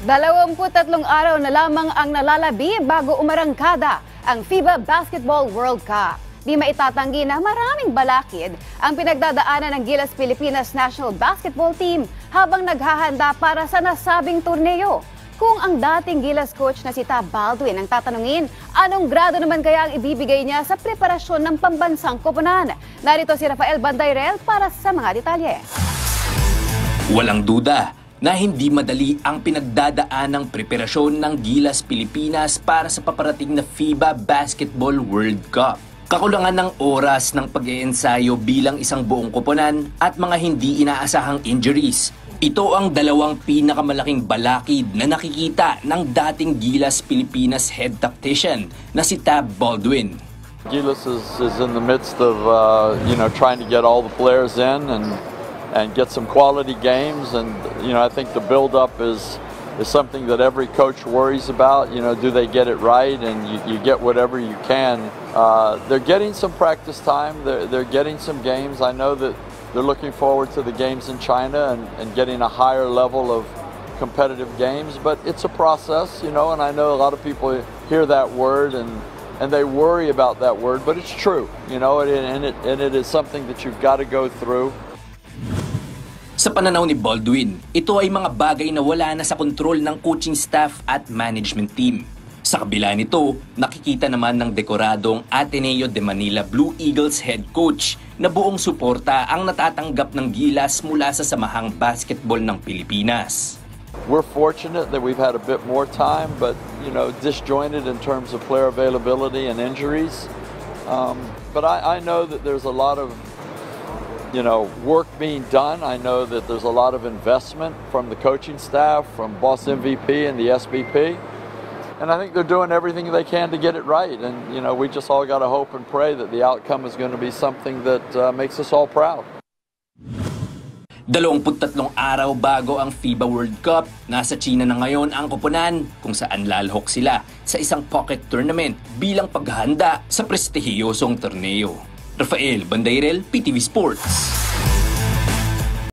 23 araw na lamang ang nalalabi bago umarangkada ang FIBA Basketball World Cup. Di maitatanggi na maraming balakid ang pinagdadaanan ng Gilas Pilipinas National Basketball Team habang naghahanda para sa nasabing torneo. Kung ang dating Gilas coach na si Tab Baldwin ang tatanungin, anong grado naman kaya ang ibibigay niya sa preparasyon ng pambansang koponan? Narito si Rafael Bandayrel para sa mga detalye. Walang duda na hindi madali ang pinagdadaan ng preparasyon ng Gilas Pilipinas para sa paparating na FIBA Basketball World Cup. Kakulangan ng oras ng pag-iensayo bilang isang buong koponan at mga hindi inaasahang injuries. Ito ang dalawang pinakamalaking balakid na nakikita ng dating Gilas Pilipinas head tactician na si Tab Baldwin. Gilas is, is in the midst of uh, you know trying to get all the players in and and get some quality games. And you know, I think the build-up is is something that every coach worries about. You know, do they get it right? And you, you get whatever you can. Uh, they're getting some practice time. They're they're getting some games. I know that they're looking forward to the games in China and, and getting a higher level of competitive games. But it's a process, you know. And I know a lot of people hear that word and and they worry about that word, but it's true, you know, and, and, it, and it is something that you've got to go through. Sa pananaw ni Baldwin, ito ay mga bagay na wala na sa kontrol ng coaching staff at management team. Sa kabila nito, nakikita naman ng dekoradong Ateneo de Manila Blue Eagles head coach na buong suporta ang natatanggap ng Gilas mula sa Samahang Basketball ng Pilipinas. We're fortunate that we've had a bit more time, but you know, disjointed in terms of player availability and injuries. Um, but I, I know that there's a lot of you know work being done. I know that there's a lot of investment from the coaching staff, from Boss MVP and the SBP. And I think they're doing everything they can to get it right. And, you know, we just all got to hope and pray that the outcome is going to be something that uh, makes us all proud. 23 araw bago ang FIBA World Cup, nasa China na ngayon ang koponan kung saan lalhok sila sa isang pocket tournament bilang paghahanda sa prestihiyosong torneo. Rafael Bandairel, PTV Sports.